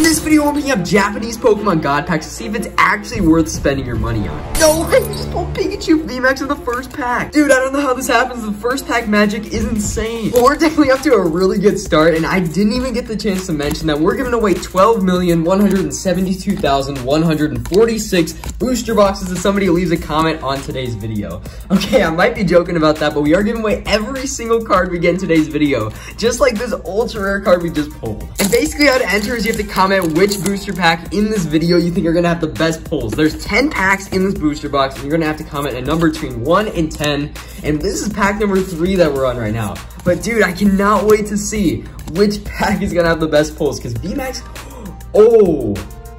In this video, we're picking up Japanese Pokemon God Packs to see if it's actually worth spending your money on. No I just pulled Pikachu VMAX in the first pack. Dude, I don't know how this happens. The first pack magic is insane. Well, we're definitely up to a really good start, and I didn't even get the chance to mention that we're giving away 12,172,146 booster boxes if somebody leaves a comment on today's video. Okay, I might be joking about that, but we are giving away every single card we get in today's video, just like this ultra rare card we just pulled. And basically how to enter is you have to comment which booster pack in this video you think are gonna have the best pulls. There's 10 packs in this booster box, and you're gonna have to comment a number between 1 and 10, and this is pack number 3 that we're on right now. But dude, I cannot wait to see which pack is gonna have the best pulls, because VMAX, oh,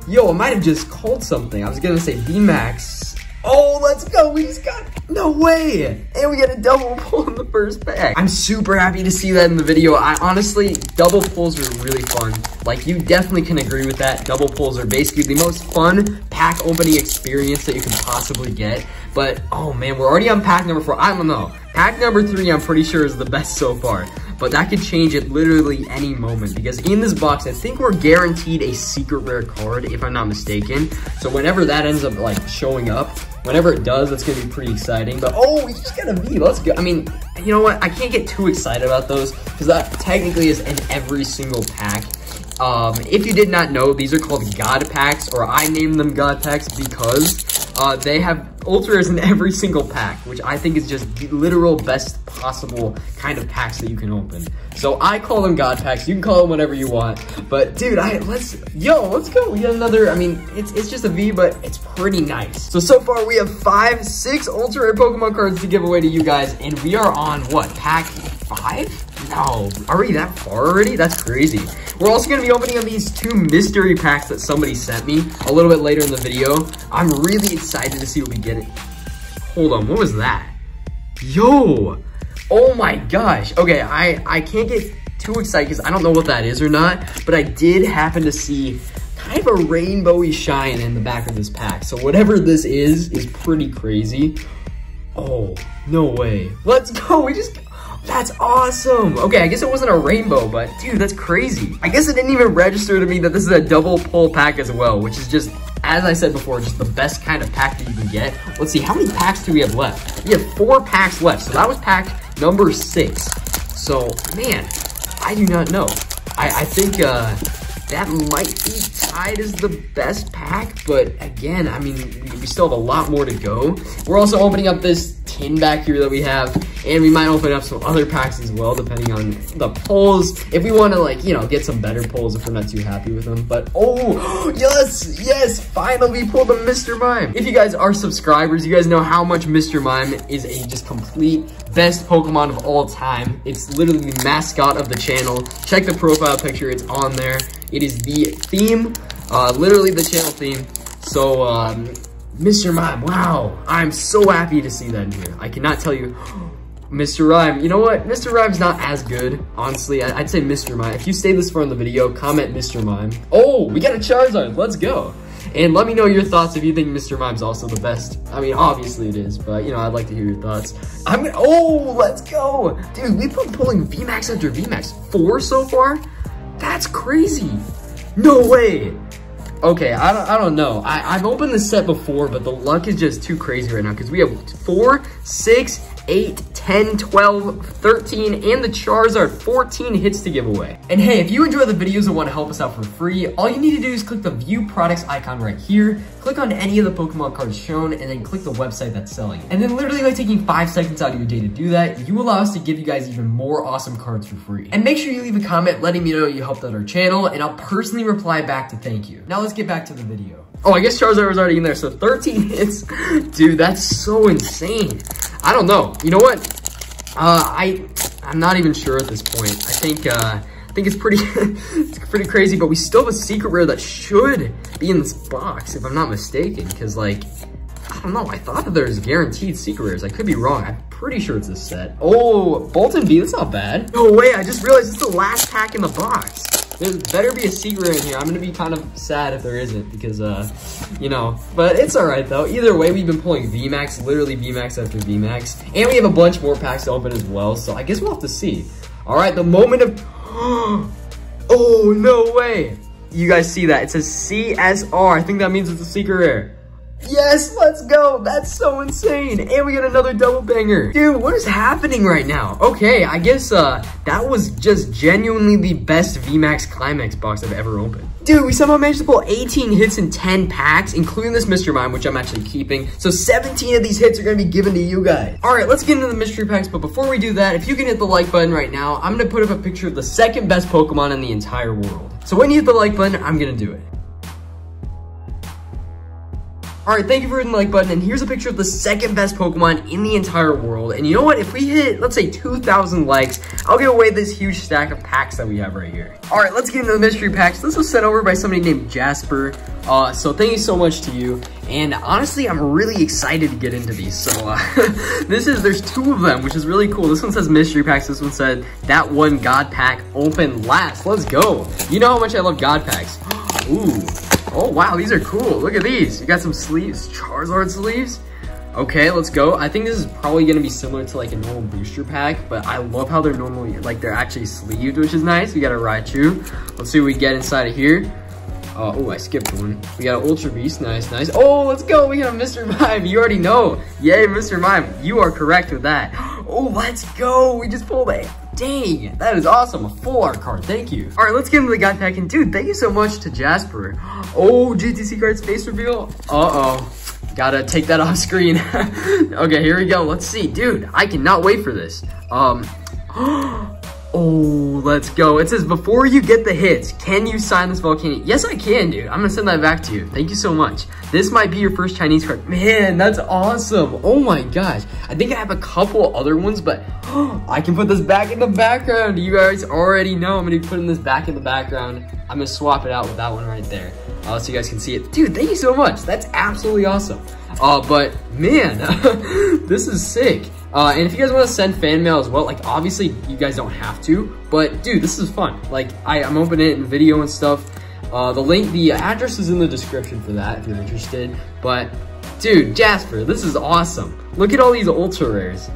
yo, I might have just called something. I was gonna say VMAX Oh, let's go. We just got, no way. And we got a double pull in the first pack. I'm super happy to see that in the video. I honestly, double pulls are really fun. Like, you definitely can agree with that. Double pulls are basically the most fun pack opening experience that you can possibly get. But, oh man, we're already on pack number four. I don't know. Pack number three, I'm pretty sure is the best so far but that could change at literally any moment because in this box, I think we're guaranteed a secret rare card, if I'm not mistaken. So whenever that ends up like showing up, whenever it does, that's gonna be pretty exciting. But oh, we just got a V, let's go. I mean, you know what? I can't get too excited about those because that technically is in every single pack. Um, if you did not know, these are called God Packs, or I named them God Packs because uh, they have ultras in every single pack, which I think is just literal best possible kind of packs that you can open. So I call them God packs. You can call them whatever you want. But dude, I let's yo, let's go. We got another. I mean, it's it's just a V, but it's pretty nice. So so far we have five, six ultra rare Pokemon cards to give away to you guys, and we are on what pack five? Are we that far already? That's crazy. We're also to be opening up these two mystery packs that somebody sent me a little bit later in the video. I'm really excited to see what we get. Hold on, what was that? Yo, oh my gosh. Okay, I, I can't get too excited because I don't know what that is or not, but I did happen to see kind of a rainbowy shine in the back of this pack. So whatever this is, is pretty crazy. Oh, no way. Let's go. We just that's awesome. Okay, I guess it wasn't a rainbow, but dude, that's crazy. I guess it didn't even register to me that this is a double pull pack as well, which is just, as I said before, just the best kind of pack that you can get. Let's see, how many packs do we have left? We have four packs left, so that was pack number six. So, man, I do not know. I, I think uh, that might be tied as the best pack, but again, I mean, we still have a lot more to go. We're also opening up this tin back here that we have, and we might open up some other packs as well, depending on the pulls. If we want to, like, you know, get some better pulls if we're not too happy with them. But, oh, yes, yes, finally we pulled a Mr. Mime. If you guys are subscribers, you guys know how much Mr. Mime is a just complete best Pokemon of all time. It's literally the mascot of the channel. Check the profile picture, it's on there. It is the theme, uh, literally the channel theme. So, um, Mr. Mime, wow. I'm so happy to see that in here. I cannot tell you. Mr. Rime, you know what? Mr. Rime's not as good, honestly. I'd say Mr. Mime. If you stay this far in the video, comment Mr. Mime. Oh, we got a Charizard. Let's go. And let me know your thoughts if you think Mr. Mime's also the best. I mean, obviously it is, but, you know, I'd like to hear your thoughts. I'm gonna, oh, let's go. Dude, we've been pulling VMAX after VMAX. Four so far? That's crazy. No way. Okay, I don't, I don't know. I, I've opened this set before, but the luck is just too crazy right now because we have four, six, 8, 10, 12, 13, and the Charizard 14 hits to give away. And hey, if you enjoy the videos and want to help us out for free, all you need to do is click the view products icon right here, click on any of the Pokemon cards shown, and then click the website that's selling. And then literally by taking five seconds out of your day to do that, you allow us to give you guys even more awesome cards for free. And make sure you leave a comment letting me know you helped out our channel, and I'll personally reply back to thank you. Now let's get back to the video. Oh, I guess Charizard was already in there, so 13 hits. Dude, that's so insane. I don't know. You know what? Uh, I, I'm not even sure at this point. I think, uh, I think it's pretty, it's pretty crazy, but we still have a secret rare that should be in this box, if I'm not mistaken, because, like, I don't know, I thought that there's guaranteed secret rares. I could be wrong. I'm pretty sure it's this set. Oh, Boltund V, that's not bad. No way, I just realized it's the last pack in the box. There better be a secret in here. I'm gonna be kind of sad if there isn't because, uh, you know, but it's all right though. Either way, we've been pulling VMAX, literally VMAX after VMAX, and we have a bunch more packs to open as well. So I guess we'll have to see. All right, the moment of, oh no way. you guys see that. It says CSR. I think that means it's a secret rare. Yes, let's go. That's so insane. And we got another double banger. Dude, what is happening right now? Okay, I guess uh, that was just genuinely the best VMAX Climax box I've ever opened. Dude, we somehow managed to pull 18 hits in 10 packs, including this Mr. Mime, which I'm actually keeping. So 17 of these hits are going to be given to you guys. All right, let's get into the mystery packs. But before we do that, if you can hit the like button right now, I'm going to put up a picture of the second best Pokemon in the entire world. So when you hit the like button, I'm going to do it. Alright, thank you for hitting the like button, and here's a picture of the second best Pokemon in the entire world. And you know what? If we hit, let's say, 2,000 likes, I'll give away this huge stack of packs that we have right here. Alright, let's get into the mystery packs. This was sent over by somebody named Jasper. Uh, so thank you so much to you. And honestly, I'm really excited to get into these. So uh, this is, there's two of them, which is really cool. This one says mystery packs. This one said that one God pack open last. Let's go. You know how much I love God packs. Ooh. Oh, wow, these are cool. Look at these. You got some sleeves, Charizard sleeves. Okay, let's go. I think this is probably to be similar to like a normal booster pack, but I love how they're normally, like they're actually sleeved, which is nice. We got a Raichu. Let's see what we get inside of here. Uh, oh, I skipped one. We got an Ultra Beast. Nice, nice. Oh, let's go. We got a Mr. Mime. You already know. Yay, Mr. Mime. You are correct with that. Oh, let's go. We just pulled a Dang, that is awesome. A full art card. Thank you. All right, let's get into the God pack. And dude, thank you so much to Jasper. Oh, GTC cards face reveal. Uh-oh. Gotta take that off screen. okay, here we go. Let's see. Dude, I cannot wait for this. Um, Oh, let's go. It says, before you get the hits, can you sign this volcano? Yes, I can, dude. I'm gonna send that back to you. Thank you so much. This might be your first Chinese card. Man, that's awesome. Oh my gosh. I think I have a couple other ones, but I can put this back in the background. You guys already know I'm gonna be putting this back in the background. I'm gonna swap it out with that one right there. Uh, so you guys can see it. Dude, thank you so much. That's absolutely awesome. Uh, but man, this is sick. Uh, and if you guys want to send fan mail as well, like obviously you guys don't have to, but dude, this is fun. Like I, I'm opening it in video and stuff. Uh, the link, the address is in the description for that if you're interested. But dude, Jasper, this is awesome. Look at all these ultra rares.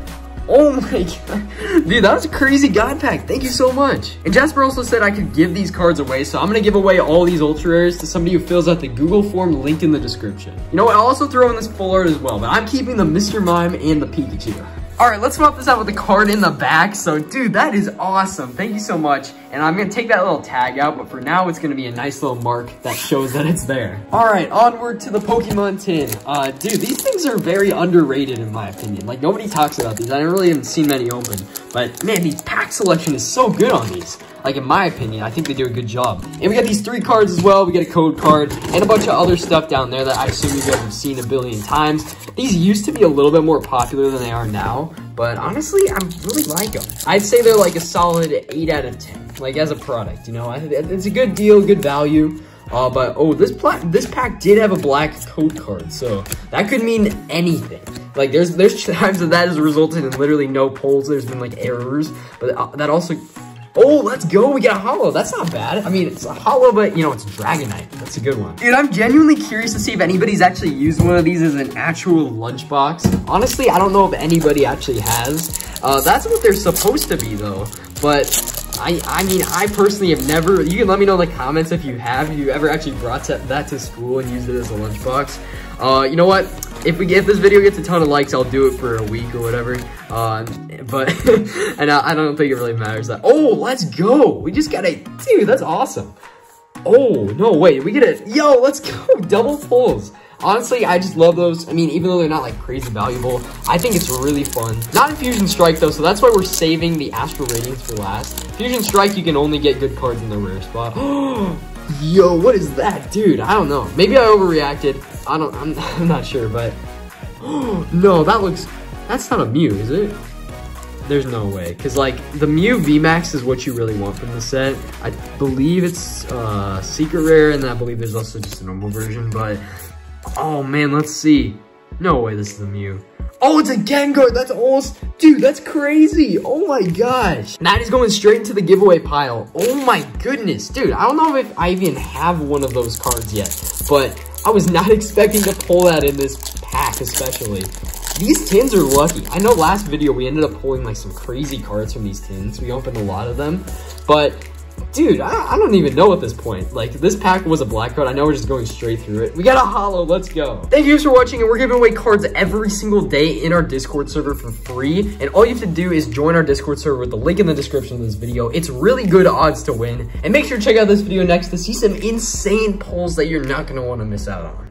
Oh my god. Dude, that was a crazy God pack. Thank you so much. And Jasper also said I could give these cards away, so I'm going to give away all these Ultra Rares to somebody who fills out the Google form linked in the description. You know what? I'll also throw in this full art as well, but I'm keeping the Mr. Mime and the Pikachu. All right, let's swap this out with the card in the back. So, dude, that is awesome. Thank you so much. And I'm to take that little tag out, but for now, it's to be a nice little mark that shows that it's there. All right, onward to the Pokemon tin. Uh, dude, these things are very underrated in my opinion. Like, nobody talks about these. I really haven't seen many open. But, man, the pack selection is so good on these. Like, in my opinion, I think they do a good job. And we got these three cards as well. We get a code card and a bunch of other stuff down there that I assume you guys have seen a billion times. These used to be a little bit more popular than they are now. But honestly, I really like them. I'd say they're like a solid 8 out of 10. Like, as a product, you know? It's a good deal, good value. Uh, but, oh, this, this pack did have a black code card. So, that could mean anything. Like, there's there's times that that has resulted in literally no pulls. There's been, like, errors. But uh, that also Oh, let's go. We got a holo. That's not bad. I mean, it's a holo, but, you know, it's Dragonite. That's a good one. Dude, I'm genuinely curious to see if anybody's actually used one of these as an actual lunchbox. Honestly, I don't know if anybody actually has. Uh, that's what they're supposed to be, though. But I, I mean, I personally have never, you can let me know in the comments if you have, if you ever actually brought that to school and used it as a lunchbox. Uh, you know what? If we if this video gets a ton of likes, I'll do it for a week or whatever. Uh, but and I, I, don't think it really matters that. Oh, let's go! We just got a dude. That's awesome. Oh no, wait, we get a yo. Let's go double pulls. Honestly, I just love those. I mean, even though they're not like crazy valuable, I think it's really fun. Not Fusion Strike though, so that's why we're saving the Astral Radiance for last. Fusion Strike, you can only get good cards in the rare spot. Yo, what is that, dude? I don't know. Maybe I overreacted. I don't. I'm, I'm not sure, but no, that looks. That's not a Mew, is it? There's no way, because like the Mew VMAX is what you really want from the set. I believe it's uh, secret rare, and I believe there's also just a normal version. But oh man, let's see. No way, this is the Mew. Oh, it's a Gengar. That's almost, dude, that's crazy. Oh my gosh. That is going straight into the giveaway pile. Oh my goodness. Dude, I don't know if I even have one of those cards yet, but I was not expecting to pull that in this pack, especially. These tins are lucky. I know last video we ended up pulling like some crazy cards from these tins. We opened a lot of them, but Dude, I, I, don't even know at this point. Like, this pack was a black card. I know we're just going straight through it. We got a holo. Let's go. Thank you guys for watching, and we're giving away cards every single day in our Discord server for free. And all you have to do is join our Discord server with the link in the description of this video. It's really good odds to win. And make sure to check out this video next to see some insane pulls that you're not going to want to miss out on.